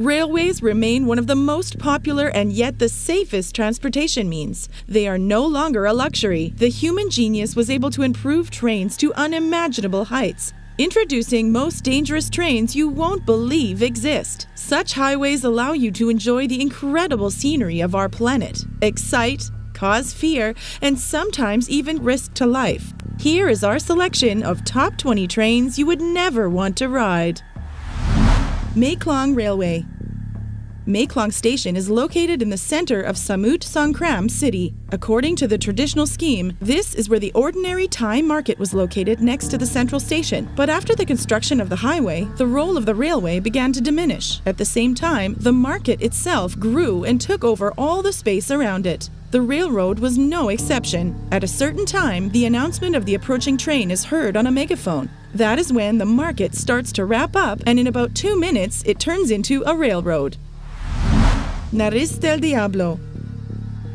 Railways remain one of the most popular and yet the safest transportation means. They are no longer a luxury. The human genius was able to improve trains to unimaginable heights. Introducing most dangerous trains you won't believe exist. Such highways allow you to enjoy the incredible scenery of our planet, excite, cause fear, and sometimes even risk to life. Here is our selection of top 20 trains you would never want to ride. Mae Klong Railway Mae Klong Station is located in the center of Samut Songkhram City. According to the traditional scheme, this is where the ordinary Thai market was located next to the central station. But after the construction of the highway, the role of the railway began to diminish. At the same time, the market itself grew and took over all the space around it. The railroad was no exception. At a certain time, the announcement of the approaching train is heard on a megaphone. That is when the market starts to wrap up, and in about two minutes, it turns into a railroad. Nariz del Diablo.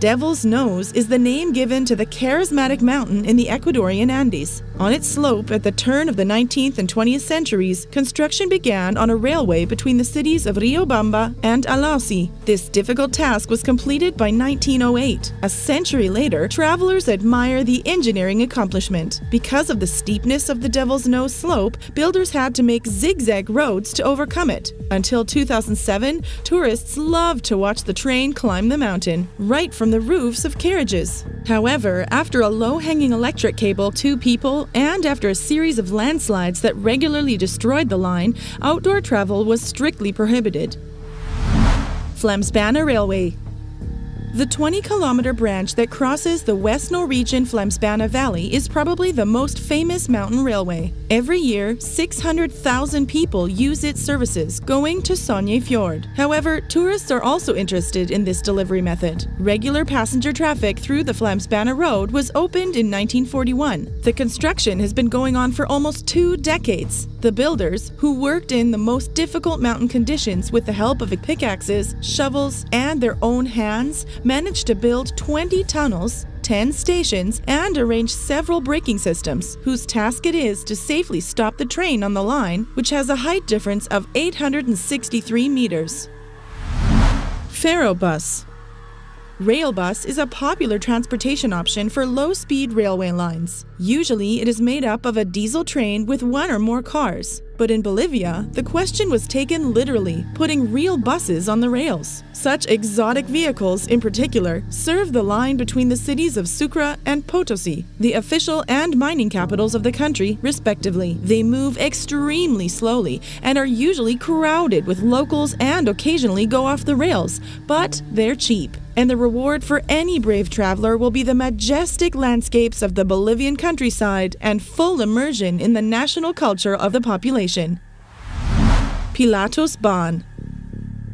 Devil's Nose is the name given to the charismatic mountain in the Ecuadorian Andes. On its slope at the turn of the 19th and 20th centuries, construction began on a railway between the cities of Riobamba and Alausi. This difficult task was completed by 1908. A century later, travelers admire the engineering accomplishment. Because of the steepness of the Devil's Nose slope, builders had to make zigzag roads to overcome it. Until 2007, tourists loved to watch the train climb the mountain, right from the roofs of carriages. However, after a low hanging electric cable, two people, and after a series of landslides that regularly destroyed the line, outdoor travel was strictly prohibited. Flamsbana Railway the 20 kilometer branch that crosses the West Norwegian Flamsbana Valley is probably the most famous mountain railway. Every year, 600,000 people use its services going to Sognefjord. However, tourists are also interested in this delivery method. Regular passenger traffic through the Flamsbana Road was opened in 1941. The construction has been going on for almost two decades. The builders, who worked in the most difficult mountain conditions with the help of pickaxes, shovels, and their own hands, managed to build 20 tunnels, 10 stations, and arrange several braking systems, whose task it is to safely stop the train on the line, which has a height difference of 863 meters. Ferrobus Railbus is a popular transportation option for low speed railway lines. Usually, it is made up of a diesel train with one or more cars. But in Bolivia, the question was taken literally, putting real buses on the rails. Such exotic vehicles, in particular, serve the line between the cities of Sucre and Potosi, the official and mining capitals of the country, respectively. They move extremely slowly and are usually crowded with locals and occasionally go off the rails, but they're cheap. And the reward for any brave traveler will be the majestic landscapes of the Bolivian countryside and full immersion in the national culture of the population. Pilatus Bahn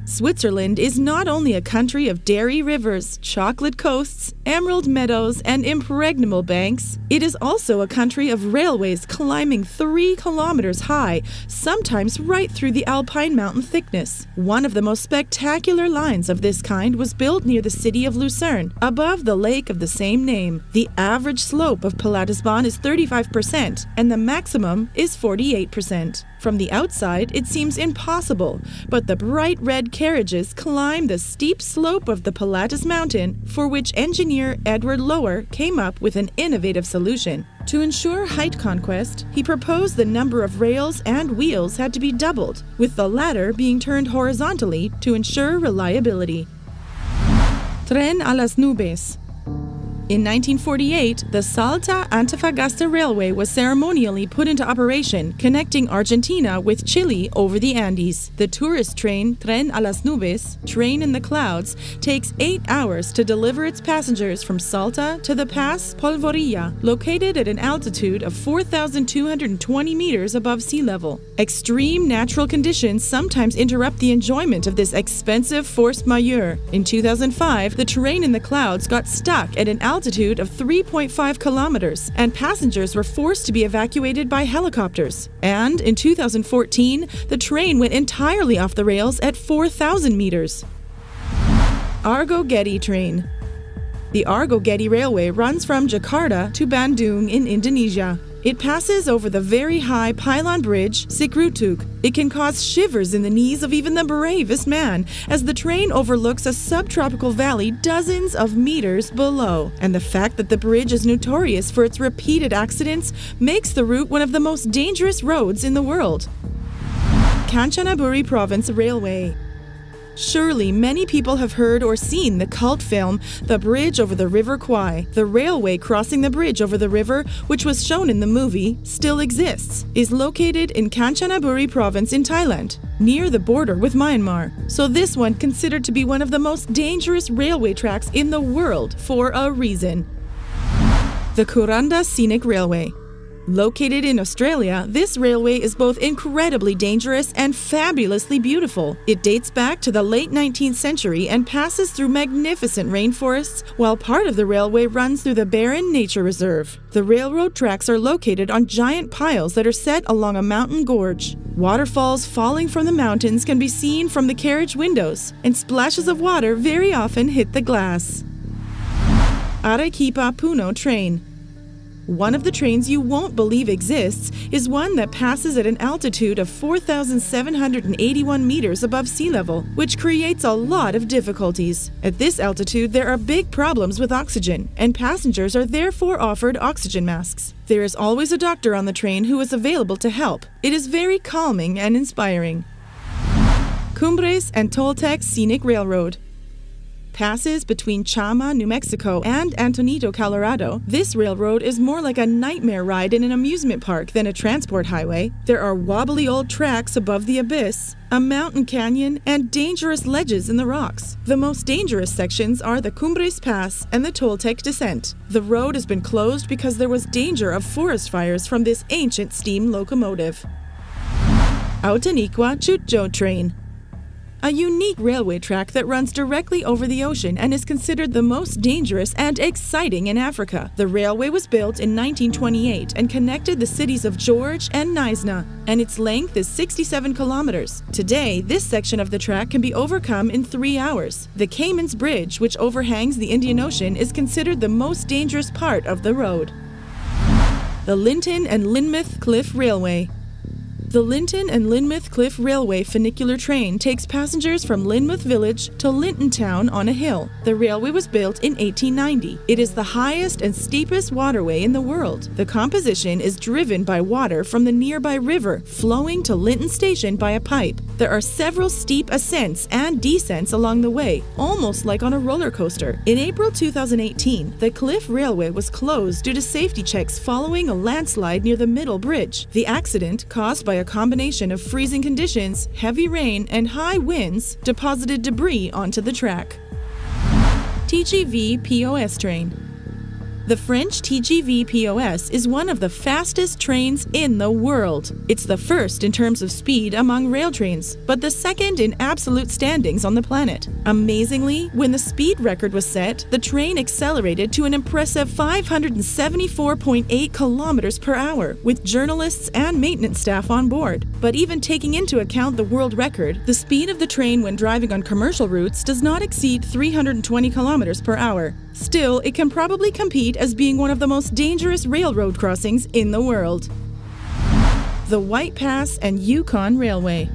Switzerland is not only a country of dairy rivers, chocolate coasts, emerald meadows, and impregnable banks, it is also a country of railways climbing three kilometers high, sometimes right through the alpine mountain thickness. One of the most spectacular lines of this kind was built near the city of Lucerne, above the lake of the same name. The average slope of Pilatusbahn is 35%, and the maximum is 48%. From the outside, it seems impossible, but the bright red carriages climb the steep slope of the Pilatus Mountain, for which engineer Edward Locher came up with an innovative solution. To ensure height conquest, he proposed the number of rails and wheels had to be doubled, with the latter being turned horizontally to ensure reliability. Tren a las nubes. In 1948, the Salta Antofagasta Railway was ceremonially put into operation, connecting Argentina with Chile over the Andes. The tourist train Tren a las Nubes, Train in the Clouds, takes eight hours to deliver its passengers from Salta to the Pass Polvorilla, located at an altitude of 4,220 meters above sea level. Extreme natural conditions sometimes interrupt the enjoyment of this expensive force majeure. In 2005, the Train in the Clouds got stuck at an altitude altitude of 3.5 kilometers, and passengers were forced to be evacuated by helicopters. And in 2014, the train went entirely off the rails at 4,000 meters. Argo Gede Train the Argo Gede Railway runs from Jakarta to Bandung in Indonesia. It passes over the very high pylon bridge, Sikrutuk. It can cause shivers in the knees of even the bravest man, as the train overlooks a subtropical valley dozens of meters below. And the fact that the bridge is notorious for its repeated accidents makes the route one of the most dangerous roads in the world. Kanchanaburi Province Railway Surely many people have heard or seen the cult film The Bridge Over the River Kwai. The railway crossing the bridge over the river, which was shown in the movie, still exists, is located in Kanchanaburi province in Thailand, near the border with Myanmar. So this one considered to be one of the most dangerous railway tracks in the world for a reason. The Kuranda Scenic Railway Located in Australia, this railway is both incredibly dangerous and fabulously beautiful. It dates back to the late 19th century and passes through magnificent rainforests, while part of the railway runs through the Barron Nature Reserve. The railroad tracks are located on giant piles that are set along a mountain gorge. Waterfalls falling from the mountains can be seen from the carriage windows, and splashes of water very often hit the glass. Arequipa Puno train. One of the trains you won't believe exists is one that passes at an altitude of 4,781 meters above sea level, which creates a lot of difficulties. At this altitude, there are big problems with oxygen, and passengers are therefore offered oxygen masks. There is always a doctor on the train who is available to help. It is very calming and inspiring. Cumbres and Toltec Scenic Railroad passes between Chama, New Mexico and Antonito, Colorado, this railroad is more like a nightmare ride in an amusement park than a transport highway. There are wobbly old tracks above the abyss, a mountain canyon, and dangerous ledges in the rocks. The most dangerous sections are the Cumbres Pass and the Toltec Descent. The road has been closed because there was danger of forest fires from this ancient steam locomotive. Outeniqua Choo-Tjoe Train a unique railway track that runs directly over the ocean and is considered the most dangerous and exciting in Africa. The railway was built in 1928 and connected the cities of George and Knysna, and its length is 67 kilometers. Today, this section of the track can be overcome in three hours. The Kaaimans Bridge, which overhangs the Indian Ocean, is considered the most dangerous part of the road. The Lynton and Lynmouth Cliff Railway the Lynton and Lynmouth Cliff Railway funicular train takes passengers from Lynmouth Village to Lynton Town on a hill. The railway was built in 1890. It is the highest and steepest waterway in the world. The composition is driven by water from the nearby river, flowing to Lynton Station by a pipe. There are several steep ascents and descents along the way, almost like on a roller coaster. In April 2018, the Cliff Railway was closed due to safety checks following a landslide near the Middle Bridge. The accident, caused by a combination of freezing conditions, heavy rain, and high winds deposited debris onto the track. TGV POS train. The French TGV POS is one of the fastest trains in the world. It's the first in terms of speed among rail trains, but the second in absolute standings on the planet. Amazingly, when the speed record was set, the train accelerated to an impressive 574.8 kilometers per hour, with journalists and maintenance staff on board. But even taking into account the world record, the speed of the train when driving on commercial routes does not exceed 320 kilometers per hour. Still, it can probably compete as being one of the most dangerous railroad crossings in the world. The White Pass and Yukon Railway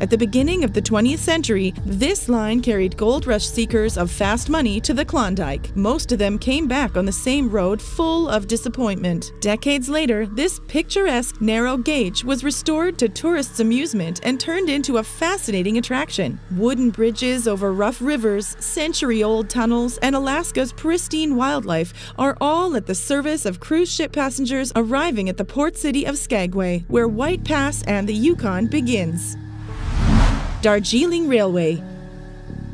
at the beginning of the 20th century, this line carried gold rush seekers of fast money to the Klondike. Most of them came back on the same road full of disappointment. Decades later, this picturesque narrow gauge was restored to tourists' amusement and turned into a fascinating attraction. Wooden bridges over rough rivers, century old tunnels, and Alaska's pristine wildlife are all at the service of cruise ship passengers arriving at the port city of Skagway, where White Pass and the Yukon begins. Darjeeling Railway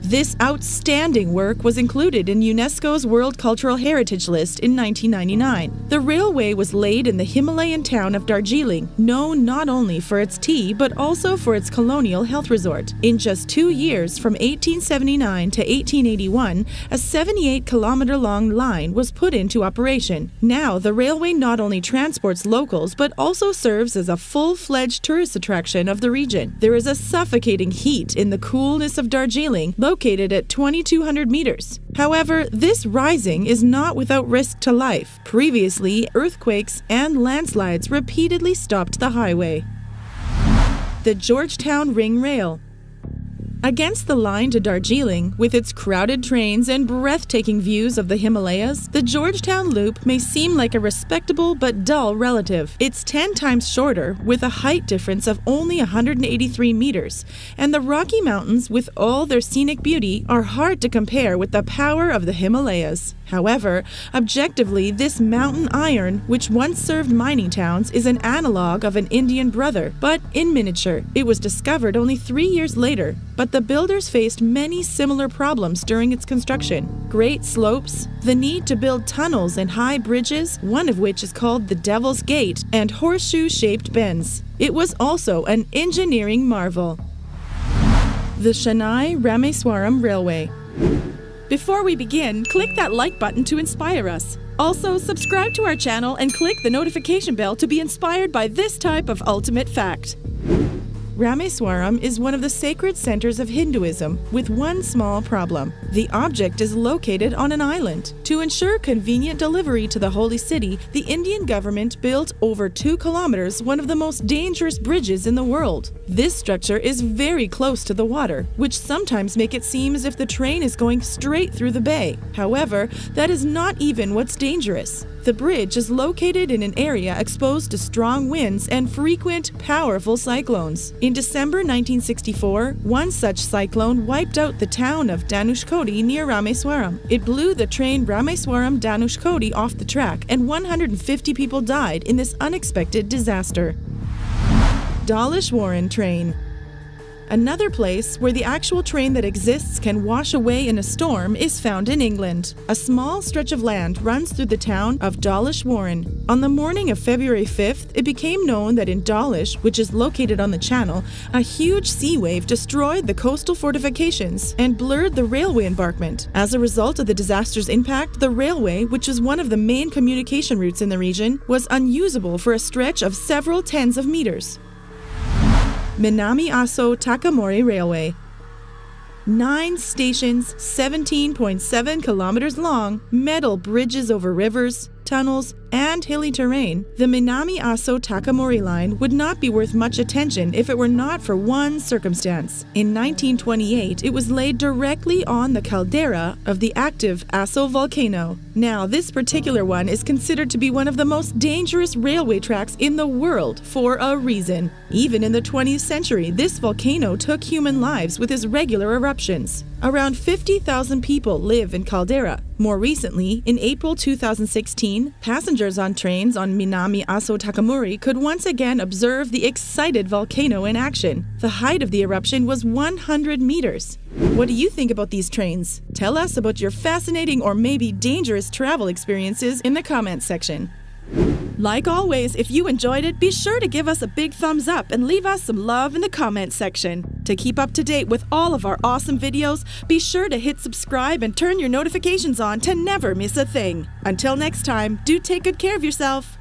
this outstanding work was included in UNESCO's World Cultural Heritage List in 1999. The railway was laid in the Himalayan town of Darjeeling, known not only for its tea but also for its colonial health resort. In just two years, from 1879 to 1881, a 78 kilometer long line was put into operation. Now, the railway not only transports locals but also serves as a full fledged tourist attraction of the region. There is a suffocating heat in the coolness of Darjeeling, located at 2200 meters. However, this rising is not without risk to life. Previously, earthquakes and landslides repeatedly stopped the highway. The Georgetown Ring Rail Against the line to Darjeeling, with its crowded trains and breathtaking views of the Himalayas, the Georgetown Loop may seem like a respectable but dull relative. It's 10 times shorter, with a height difference of only 183 meters, and the Rocky Mountains, with all their scenic beauty, are hard to compare with the power of the Himalayas. However, objectively, this mountain iron, which once served mining towns, is an analog of an Indian brother, but in miniature. It was discovered only three years later, but the builders faced many similar problems during its construction great slopes, the need to build tunnels and high bridges, one of which is called the Devil's Gate, and horseshoe shaped bends. It was also an engineering marvel. The Chennai Rameswaram Railway. Before we begin, click that like button to inspire us. Also, subscribe to our channel and click the notification bell to be inspired by this type of ultimate fact. Rameswaram is one of the sacred centers of Hinduism, with one small problem. The object is located on an island. To ensure convenient delivery to the holy city, the Indian government built over two kilometers one of the most dangerous bridges in the world. This structure is very close to the water, which sometimes make it seem as if the train is going straight through the bay. However, that is not even what's dangerous. The bridge is located in an area exposed to strong winds and frequent, powerful cyclones. In December 1964, one such cyclone wiped out the town of Dhanushkodi near Rameswaram. It blew the train Rameswaram Dhanushkodi off the track, and 150 people died in this unexpected disaster. Dawlish Warren Train Another place where the actual train that exists can wash away in a storm is found in England. A small stretch of land runs through the town of Dawlish Warren. On the morning of February 5th, it became known that in Dawlish, which is located on the channel, a huge sea wave destroyed the coastal fortifications and blurred the railway embankment. As a result of the disaster's impact, the railway, which is one of the main communication routes in the region, was unusable for a stretch of several tens of meters. Minami Aso Takamori Railway. Nine stations, 17.7 kilometers long, metal bridges over rivers, tunnels, and hilly terrain, the Minami Aso Takamori line would not be worth much attention if it were not for one circumstance. In 1928, it was laid directly on the caldera of the active Aso volcano. Now, this particular one is considered to be one of the most dangerous railway tracks in the world for a reason. Even in the 20th century, this volcano took human lives with its regular eruptions. Around 50,000 people live in Caldera. More recently, in April 2016, passengers on trains on Minami Aso Takamori could once again observe the excited volcano in action. The height of the eruption was 100 meters. What do you think about these trains? Tell us about your fascinating or maybe dangerous travel experiences in the comments section. Like always, if you enjoyed it, be sure to give us a big thumbs up and leave us some love in the comments section. To keep up to date with all of our awesome videos, be sure to hit subscribe and turn your notifications on to never miss a thing. Until next time, do take good care of yourself.